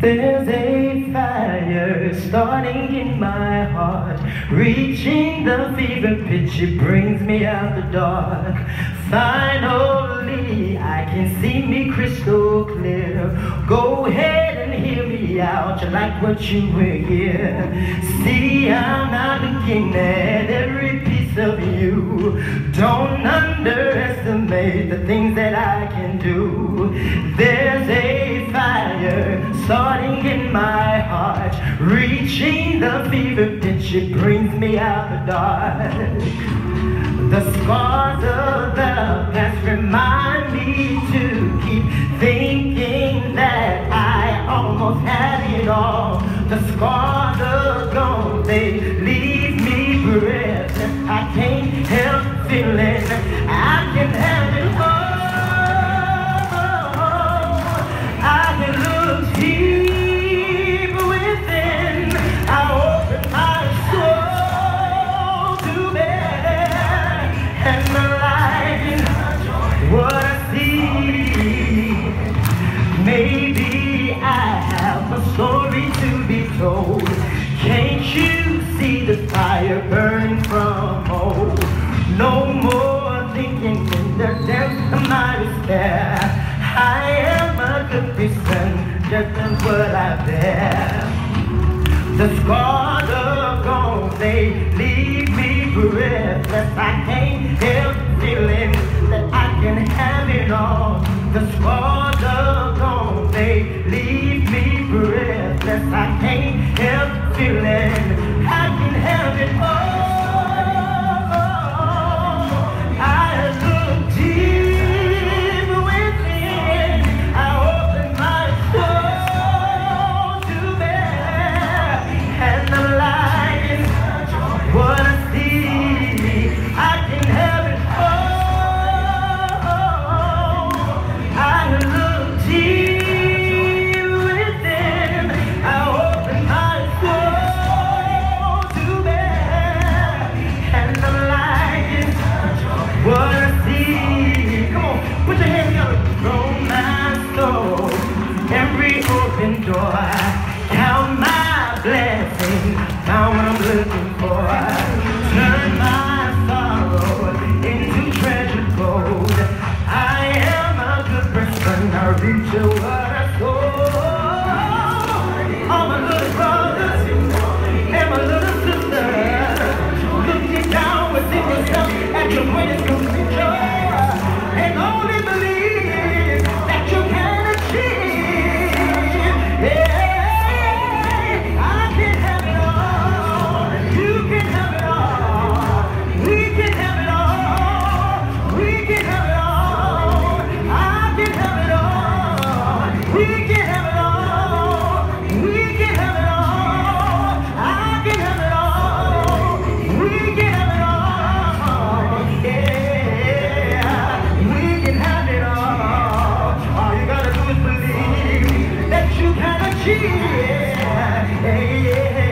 There's a fire starting in my heart, reaching the fever pitch, it brings me out the dark. Finally, I can see me crystal clear. Go ahead and hear me out, you like what you hear. See, I'm not looking at every piece of you. Don't underestimate the things that I can do. Reaching the fever pitch, it brings me out the dark. The scars of the past remind me to keep thinking that I almost had it all. The scars are gone, they leave me breathless. I can't help feeling I nothing different what I've been. The scars of gone, they leave me breathless. I can't help feeling that I can have it all. The scars of gone, they yeah, yeah.